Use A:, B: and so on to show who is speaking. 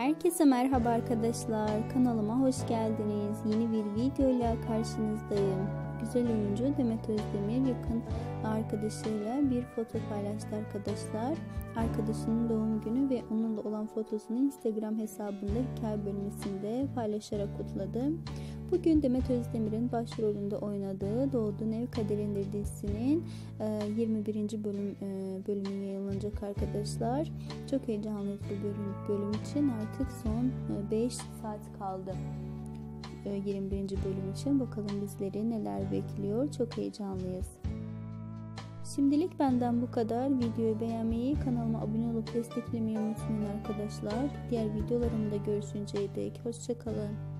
A: Herkese merhaba arkadaşlar. Kanalıma hoş geldiniz. Yeni bir video ile karşınızdayım. Güzel oyuncu Demet Özdemir yakın arkadaşıyla bir foto paylaştı arkadaşlar. Arkadaşının doğum günü ve onunla olan fotosunu Instagram hesabında hikaye bölümünde paylaşarak kutladı. Bugün Demet Özdemir'in başrolünde oynadığı Doğduğun Ev Kaderindir dizisinin 21. E, bölüm e, bölümü yayınlanacak arkadaşlar. Çok heyecanlıyız bu bölüm, bölüm için. Artık son 5 e, saat kaldı. 21. bölüm için bakalım bizleri neler bekliyor. Çok heyecanlıyız. Şimdilik benden bu kadar. Videoyu beğenmeyi, kanalıma abone olup desteklemeyi unutmayın arkadaşlar. Diğer videolarımda görüşünceye dek hoşçakalın.